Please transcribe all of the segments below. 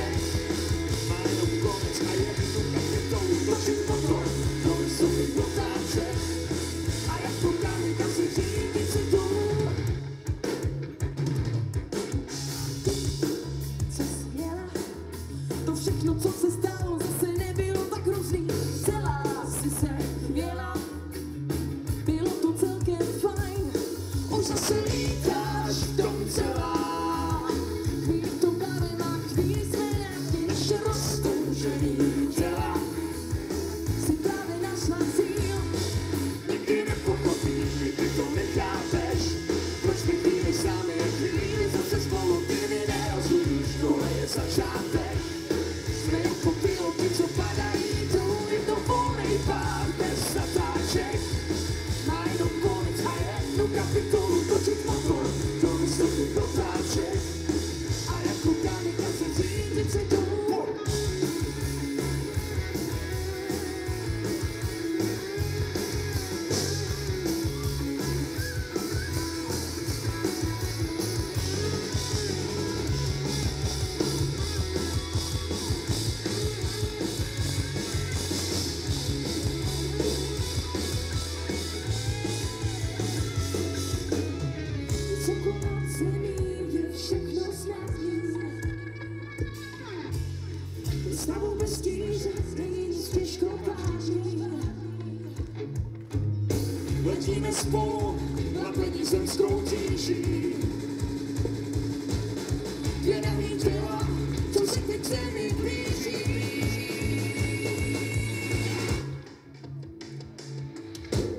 Texas. mi to utočit motor, to mi. A jak kouká mi Stavu bez tíže, není nic těžko vážný. Letíme spolu na zemskou tíží. Dvě nahý těla, co se teď zemi blíží.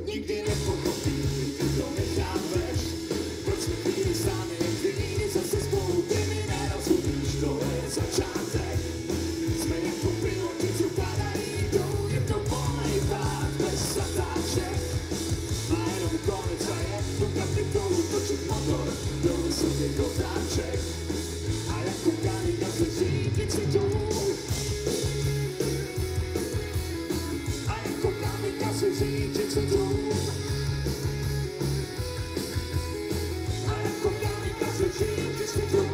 Nikdy nepochopí, kdo nechápeš, proč mi chvíli sám je chvíli, zase spolu ty mi nerozumíš, je začátek. Just control.